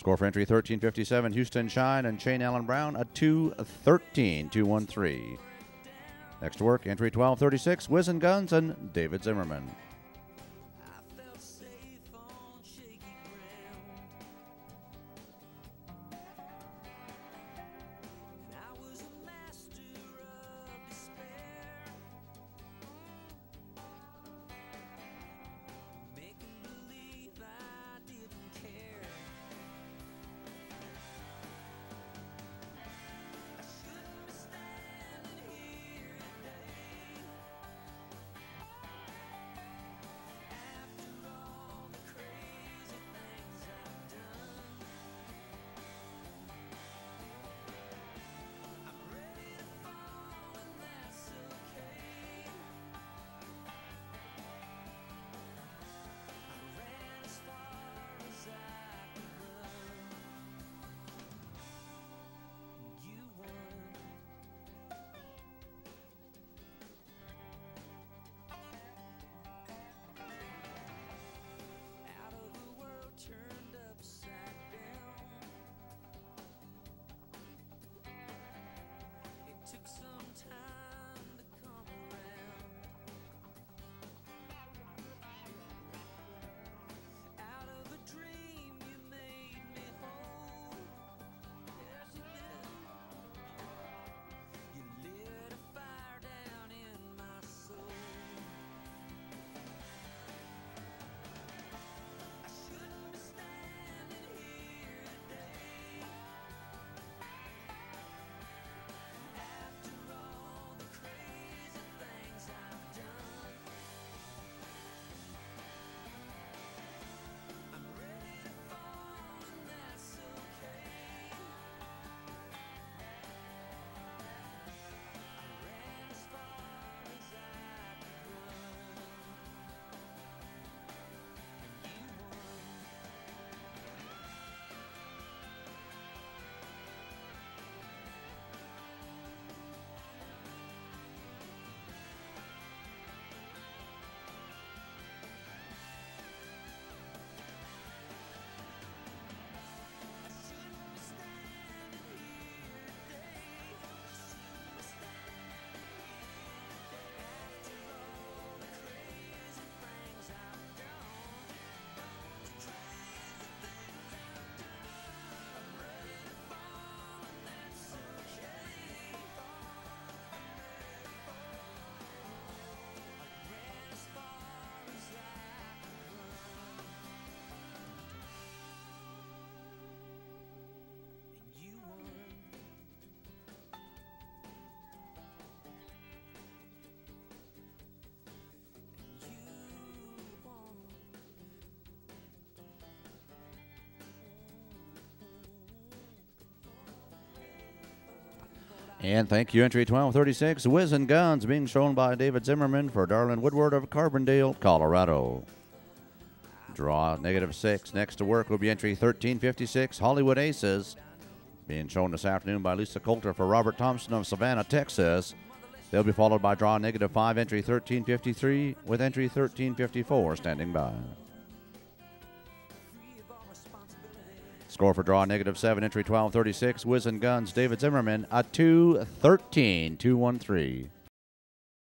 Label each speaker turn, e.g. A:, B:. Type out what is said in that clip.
A: Score for entry 1357, Houston Shine and Shane Allen Brown, a 213 213. Next work, entry 1236, Whiz and Guns and David Zimmerman. And thank you, entry 1236, Whiz and Guns, being shown by David Zimmerman for Darlin Woodward of Carbondale, Colorado. Draw negative six. Next to work will be entry 1356, Hollywood Aces, being shown this afternoon by Lisa Coulter for Robert Thompson of Savannah, Texas. They'll be followed by draw negative five, entry 1353, with entry 1354 standing by. Score for draw negative seven, entry 1236, Whiz and Guns, David Zimmerman, a 213 213.